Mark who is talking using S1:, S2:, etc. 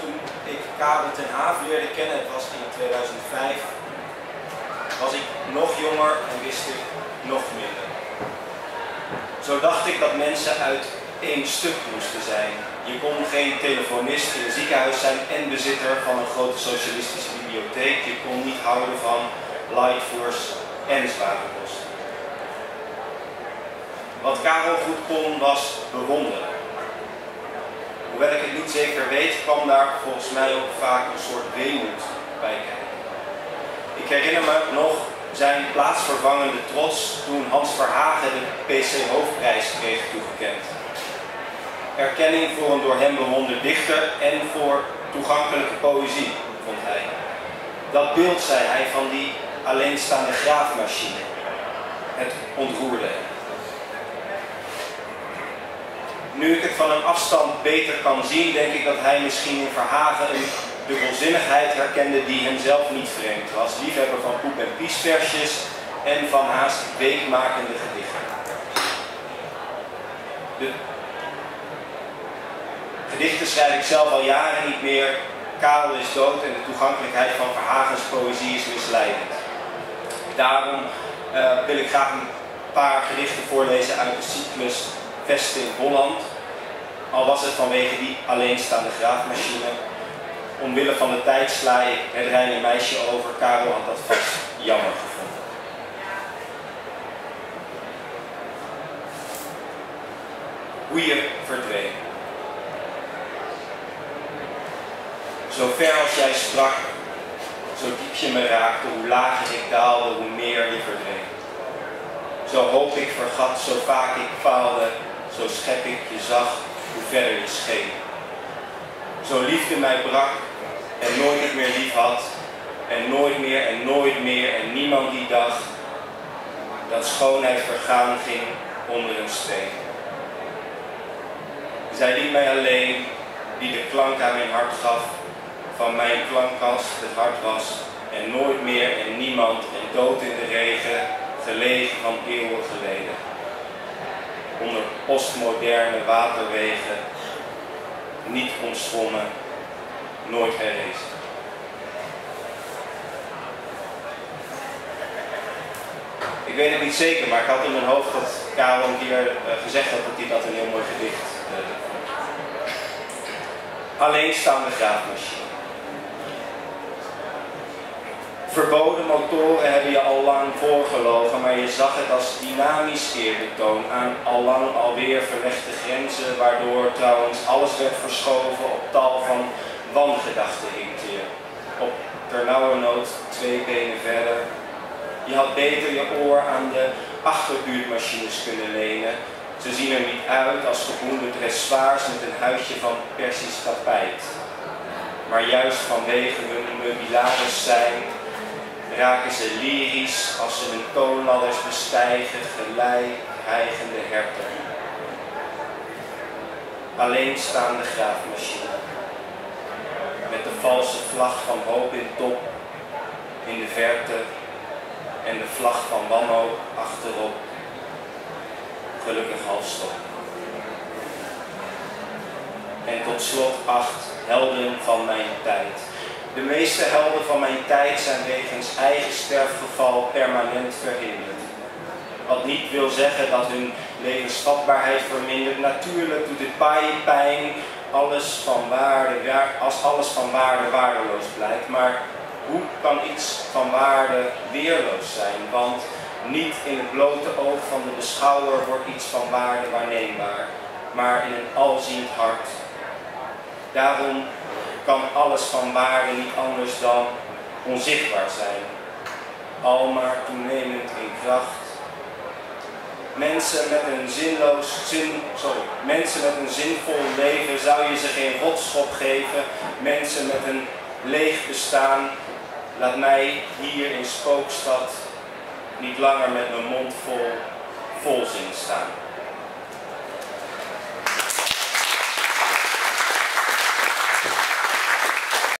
S1: toen ik Karel ten Haaf leerde kennen, het was in 2005, was ik nog jonger en wist ik nog minder. Zo dacht ik dat mensen uit één stuk moesten zijn. Je kon geen telefonist in een ziekenhuis zijn en bezitter van een grote socialistische bibliotheek. Je kon niet houden van Lightforce en Zwarenpost. Wat Karel goed kon was bewonderen. Hoewel ik het niet zeker weet, kwam daar volgens mij ook vaak een soort weemoed bij kijken. Ik herinner me nog zijn plaatsvervangende trots toen Hans Verhagen de PC Hoofdprijs kreeg toegekend. Erkenning voor een door hem bewonderd dichter en voor toegankelijke poëzie, vond hij. Dat beeld, zei hij, van die alleenstaande graafmachine. Het ontroerde hem. Nu ik het van een afstand beter kan zien, denk ik dat hij misschien in Verhagen een dubbelzinnigheid herkende die hem zelf niet vreemd was. Liefhebber van poep- en piesversjes en van haast weekmakende gedichten. De gedichten schrijf ik zelf al jaren niet meer. Karel is dood en de toegankelijkheid van Verhagens poëzie is misleidend. Daarom uh, wil ik graag een paar gedichten voorlezen uit de cyclus Vesten in Holland. Al was het vanwege die alleenstaande graafmachine. Omwille van de tijd sla ik het reine meisje over. Karel had dat vast jammer gevonden. Hoe je verdween. Zo ver als jij sprak, zo diep je me raakte, hoe lager ik daalde, hoe meer je verdween. Zo hoop ik vergat, zo vaak ik faalde, zo schep ik je zag, hoe verder je scheen. Zo liefde mij brak en nooit meer lief had, en nooit meer en nooit meer en niemand die dacht dat schoonheid vergaan ging onder een steen. Zij liet mij alleen, die de klank aan mijn hart gaf, van mijn klankkast het hart was, en nooit meer en niemand en dood in de regen, gelegen van eeuwen geleden onder postmoderne waterwegen, niet ontzwommen, nooit herrezen. Ik weet het niet zeker, maar ik had in mijn hoofd dat Karel keer uh, gezegd had dat hij dat een heel mooi gedicht uh. Alleenstaande. Verboden motoren hebben je al lang voorgelogen, maar je zag het als dynamisch eerbetoon aan allang alweer verlegde grenzen, waardoor trouwens alles werd verschoven op tal van wangedachten inkeer. Op ternauwernood twee benen verder. Je had beter je oor aan de achterbuurtmachines kunnen lenen. Ze zien er niet uit als gehoende dressoirs met een huisje van Persisch tapijt. Maar juist vanwege hun meubilaris zijn raken ze lyrisch als ze hun toonladders bestijgen, gelijk hijgende herten. Alleenstaande graafmachine. Met de valse vlag van hoop in top, in de verte, en de vlag van wanhoop achterop. Gelukkig halfstop. En tot slot acht helden van mijn tijd de meeste helden van mijn tijd zijn wegens eigen sterfgeval permanent verhinderd. Wat niet wil zeggen dat hun levensvatbaarheid vermindert. Natuurlijk doet het paaien pijn alles van waarde, als alles van waarde waardeloos blijkt. Maar hoe kan iets van waarde weerloos zijn? Want niet in het blote oog van de beschouwer wordt iets van waarde waarneembaar, maar in een alziend hart. Daarom kan alles van waarde niet anders dan onzichtbaar zijn. Al maar toenemend in kracht. Mensen met een zinloos, zin, sorry, mensen met een zinvol leven zou je ze geen rotschop geven. Mensen met een leeg bestaan. Laat mij hier in Spookstad niet langer met mijn mond vol volzin staan.